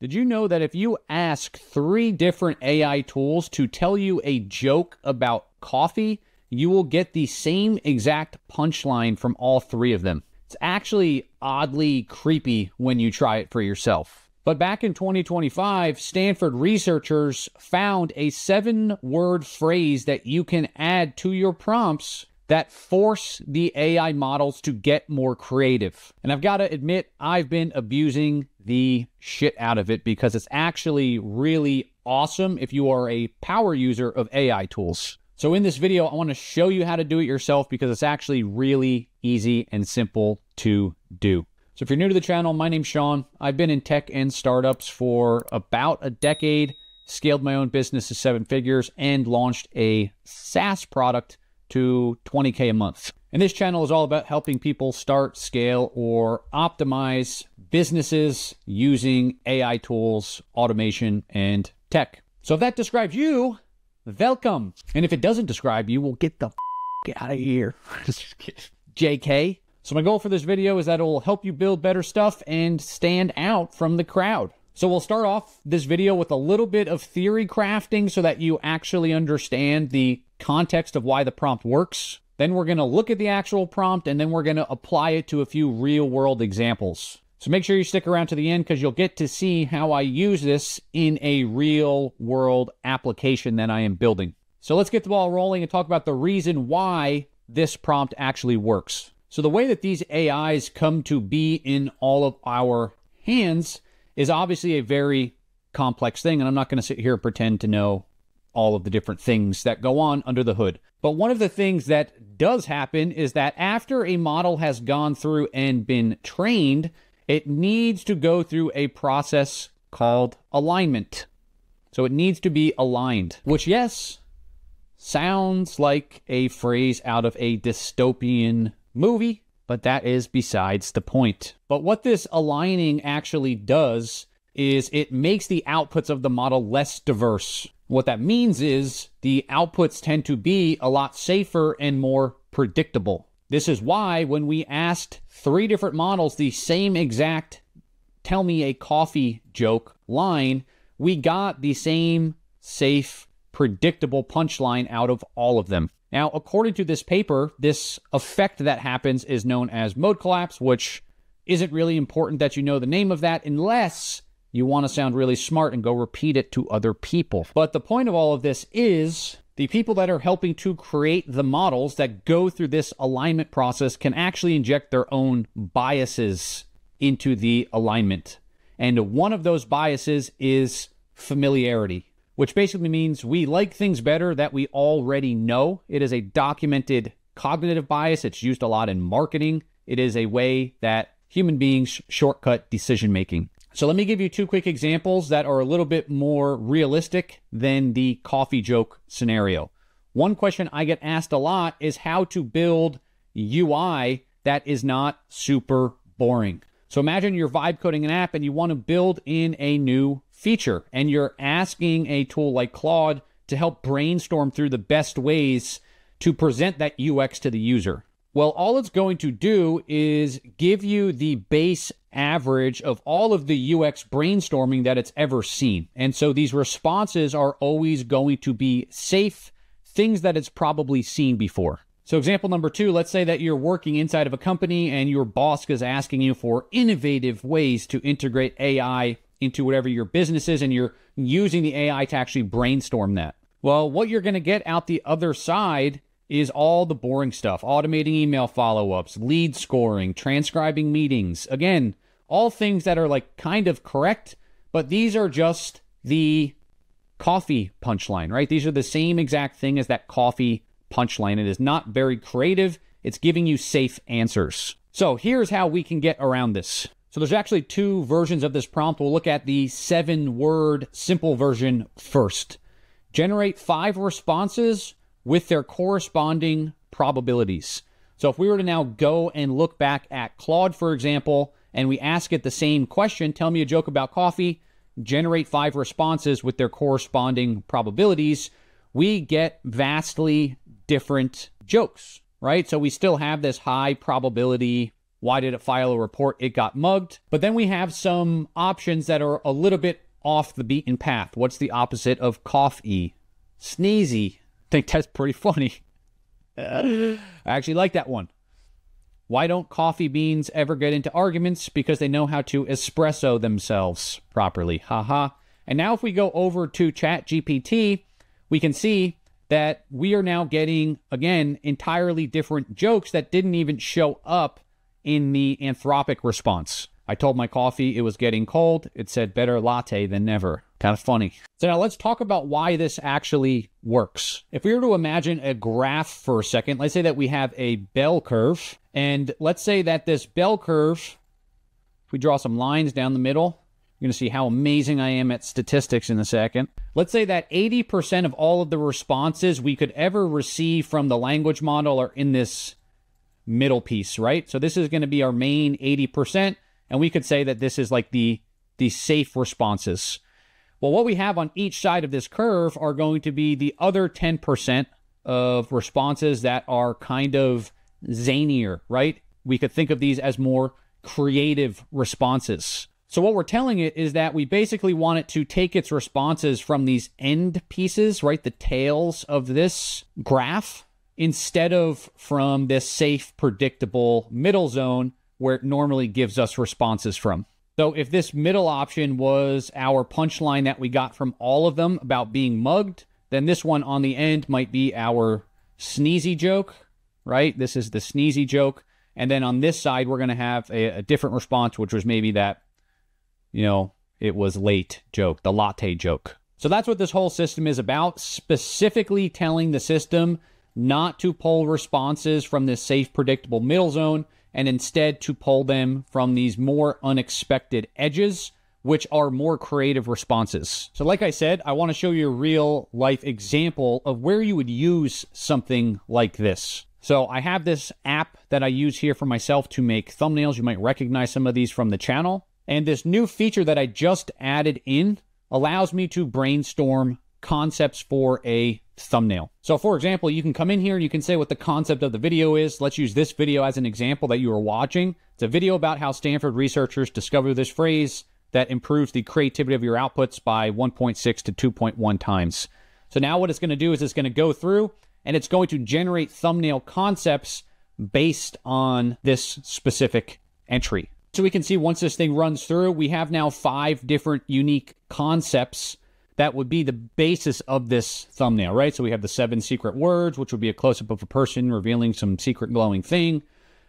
Did you know that if you ask three different AI tools to tell you a joke about coffee, you will get the same exact punchline from all three of them? It's actually oddly creepy when you try it for yourself. But back in 2025, Stanford researchers found a seven word phrase that you can add to your prompts that force the AI models to get more creative. And I've got to admit, I've been abusing the shit out of it because it's actually really awesome if you are a power user of AI tools. So in this video, I want to show you how to do it yourself because it's actually really easy and simple to do. So if you're new to the channel, my name's Sean. I've been in tech and startups for about a decade, scaled my own business to seven figures, and launched a SaaS product to 20K a month. And this channel is all about helping people start, scale, or optimize businesses using AI tools, automation, and tech. So if that describes you, welcome. And if it doesn't describe you, we'll get the out of here. JK. So my goal for this video is that it will help you build better stuff and stand out from the crowd. So we'll start off this video with a little bit of theory crafting so that you actually understand the context of why the prompt works. Then we're going to look at the actual prompt and then we're going to apply it to a few real world examples. So make sure you stick around to the end because you'll get to see how I use this in a real world application that I am building. So let's get the ball rolling and talk about the reason why this prompt actually works. So the way that these AIs come to be in all of our hands is obviously a very complex thing. And I'm not going to sit here and pretend to know all of the different things that go on under the hood. But one of the things that does happen is that after a model has gone through and been trained, it needs to go through a process called alignment. So it needs to be aligned, which, yes, sounds like a phrase out of a dystopian movie, but that is besides the point. But what this aligning actually does is it makes the outputs of the model less diverse. What that means is the outputs tend to be a lot safer and more predictable. This is why when we asked three different models the same exact tell me a coffee joke line, we got the same safe, predictable punchline out of all of them. Now, according to this paper, this effect that happens is known as mode collapse, which isn't really important that you know the name of that unless you want to sound really smart and go repeat it to other people. But the point of all of this is the people that are helping to create the models that go through this alignment process can actually inject their own biases into the alignment. And one of those biases is familiarity, which basically means we like things better that we already know. It is a documented cognitive bias. It's used a lot in marketing. It is a way that human beings shortcut decision making. So let me give you two quick examples that are a little bit more realistic than the coffee joke scenario. One question I get asked a lot is how to build UI that is not super boring. So imagine you're vibe coding an app and you want to build in a new feature and you're asking a tool like Claude to help brainstorm through the best ways to present that UX to the user. Well, all it's going to do is give you the base average of all of the UX brainstorming that it's ever seen. And so these responses are always going to be safe, things that it's probably seen before. So, example number two, let's say that you're working inside of a company and your boss is asking you for innovative ways to integrate AI into whatever your business is, and you're using the AI to actually brainstorm that. Well, what you're going to get out the other side is all the boring stuff automating email follow ups, lead scoring, transcribing meetings. Again, all things that are like kind of correct, but these are just the coffee punchline, right? These are the same exact thing as that coffee punchline. It is not very creative, it's giving you safe answers. So here's how we can get around this. So there's actually two versions of this prompt. We'll look at the seven word simple version first. Generate five responses with their corresponding probabilities. So if we were to now go and look back at Claude, for example, and we ask it the same question, tell me a joke about coffee, generate five responses with their corresponding probabilities, we get vastly different jokes, right? So we still have this high probability Why did it file a report? It got mugged. But then we have some options that are a little bit off the beaten path. What's the opposite of cough-y? Sneezy. Think that's pretty funny. I actually like that one. Why don't coffee beans ever get into arguments? Because they know how to espresso themselves properly. Haha. And now if we go over to ChatGPT, we can see that we are now getting, again, entirely different jokes that didn't even show up in the Anthropic response. I told my coffee it was getting cold. It said better latte than never. Kind of funny. So now let's talk about why this actually works. If we were to imagine a graph for a second, let's say that we have a bell curve, and let's say that this bell curve, if we draw some lines down the middle, you're going to see how amazing I am at statistics in a second. Let's say that 80% of all of the responses we could ever receive from the language model are in this middle piece, right? So this is going to be our main 80%, and we could say that this is like the the safe responses. Well, what we have on each side of this curve are going to be the other 10% of responses that are kind of zanier, right? We could think of these as more creative responses. So, what we're telling it is that we basically want it to take its responses from these end pieces, right? The tails of this graph, instead of from this safe, predictable middle zone where it normally gives us responses from. So if this middle option was our punchline that we got from all of them about being mugged, then this one on the end might be our sneezy joke, right? This is the sneezy joke. And then on this side, we're going to have a, a different response, which was maybe that, you know, it was late joke, the latte joke. So that's what this whole system is about, specifically telling the system not to pull responses from this safe, predictable middle zone and instead to pull them from these more unexpected edges, which are more creative responses. So, like I said, I want to show you a real life example of where you would use something like this. So, I have this app that I use here for myself to make thumbnails. You might recognize some of these from the channel. And this new feature that I just added in allows me to brainstorm concepts for a thumbnail. So for example, you can come in here and you can say what the concept of the video is. Let's use this video as an example that you are watching. It's a video about how Stanford researchers discovered this phrase that improves the creativity of your outputs by 1.6 to 2.1 times. So now what it's going to do is it's going to go through and it's going to generate thumbnail concepts based on this specific entry. So we can see once this thing runs through, we have now five different unique concepts that would be the basis of this thumbnail, right? So we have the seven secret words, which would be a close up of a person revealing some secret glowing thing.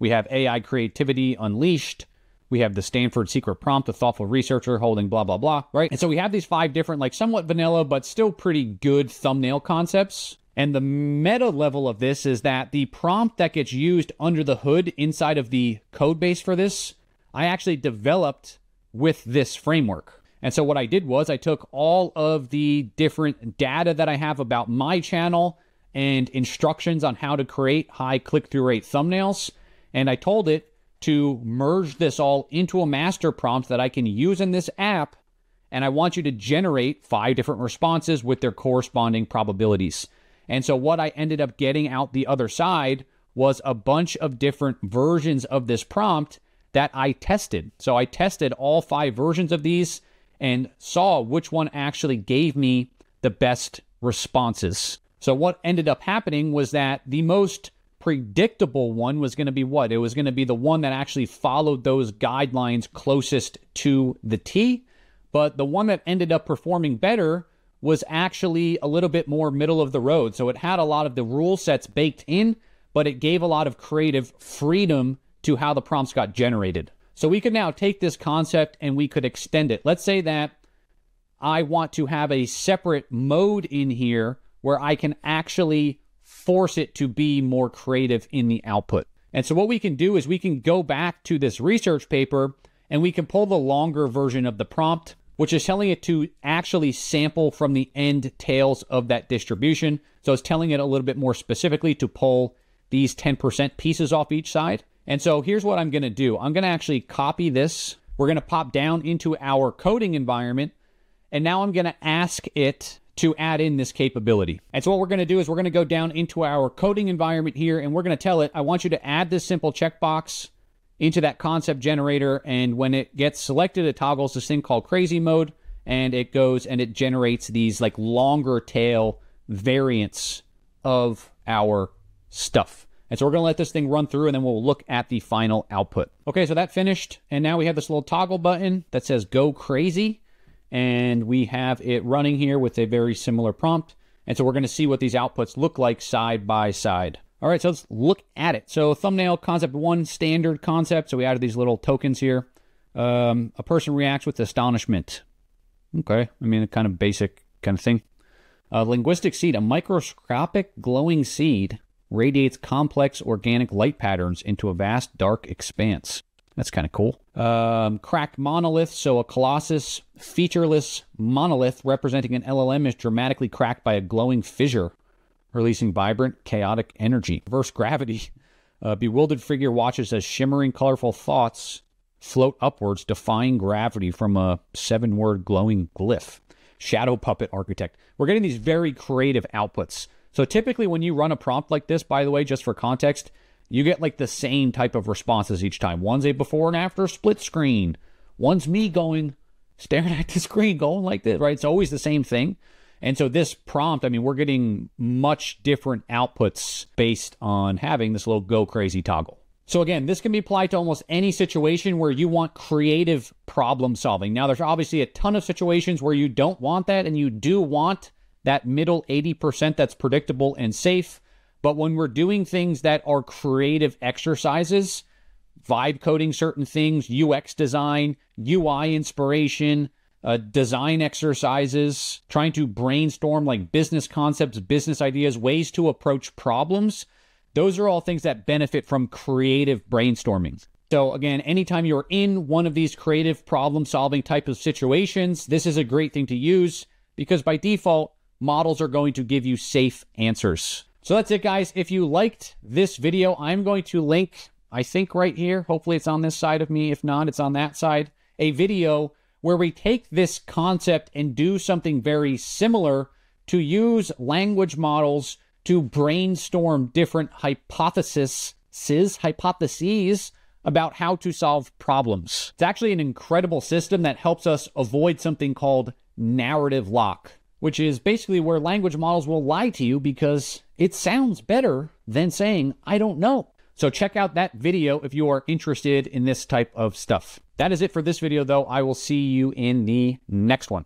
We have AI creativity unleashed. We have the Stanford secret prompt, a thoughtful researcher holding blah, blah, blah, right? And so we have these five different, like somewhat vanilla, but still pretty good thumbnail concepts. And the meta level of this is that the prompt that gets used under the hood inside of the code base for this, I actually developed with this framework. And so what I did was I took all of the different data that I have about my channel and instructions on how to create high click through rate thumbnails. And I told it to merge this all into a master prompt that I can use in this app. And I want you to generate five different responses with their corresponding probabilities. And so what I ended up getting out the other side was a bunch of different versions of this prompt that I tested. So I tested all five versions of these and saw which one actually gave me the best responses. So, what ended up happening was that the most predictable one was going to be what? It was going to be the one that actually followed those guidelines closest to the T. But the one that ended up performing better was actually a little bit more middle of the road. So, it had a lot of the rule sets baked in, but it gave a lot of creative freedom to how the prompts got generated. So we could now take this concept and we could extend it. Let's say that I want to have a separate mode in here where I can actually force it to be more creative in the output. And so what we can do is we can go back to this research paper and we can pull the longer version of the prompt, which is telling it to actually sample from the end tails of that distribution. So it's telling it a little bit more specifically to pull these 10% pieces off each side. And so here's what I'm going to do. I'm going to actually copy this. We're going to pop down into our coding environment. And now I'm going to ask it to add in this capability. And so what we're going to do is we're going to go down into our coding environment here and we're going to tell it, I want you to add this simple checkbox into that concept generator. And when it gets selected, it toggles this thing called crazy mode and it goes and it generates these like longer tail variants of our stuff. And so we're going to let this thing run through and then we'll look at the final output. Okay, so that finished. And now we have this little toggle button that says go crazy. And we have it running here with a very similar prompt. And so we're going to see what these outputs look like side by side. All right, so let's look at it. So thumbnail concept one, standard concept. So we added these little tokens here. Um, a person reacts with astonishment. Okay, I mean, a kind of basic kind of thing. A linguistic seed, a microscopic glowing seed radiates complex organic light patterns into a vast dark expanse. That's kind of cool. Um, cracked monolith. So a colossus featureless monolith representing an LLM is dramatically cracked by a glowing fissure, releasing vibrant, chaotic energy. Reverse gravity. A bewildered figure watches as shimmering, colorful thoughts float upwards, defying gravity from a seven word glowing glyph. Shadow puppet architect. We're getting these very creative outputs. So typically, when you run a prompt like this, by the way, just for context, you get like the same type of responses each time. One's a before and after split screen. One's me going, staring at the screen, going like this, right? It's always the same thing. And so this prompt, I mean, we're getting much different outputs based on having this little go crazy toggle. So again, this can be applied to almost any situation where you want creative problem solving. Now, there's obviously a ton of situations where you don't want that and you do want that middle 80% that's predictable and safe. But when we're doing things that are creative exercises, vibe coding certain things, UX design, UI inspiration, uh, design exercises, trying to brainstorm like business concepts, business ideas, ways to approach problems. Those are all things that benefit from creative brainstorming. So, again, anytime you're in one of these creative problem solving type of situations, this is a great thing to use because by default, models are going to give you safe answers. So that's it, guys. If you liked this video, I'm going to link, I think right here, hopefully it's on this side of me. If not, it's on that side, a video where we take this concept and do something very similar to use language models to brainstorm different hypotheses, hypotheses about how to solve problems. It's actually an incredible system that helps us avoid something called narrative lock which is basically where language models will lie to you because it sounds better than saying, I don't know. So check out that video if you are interested in this type of stuff. That is it for this video, though. I will see you in the next one.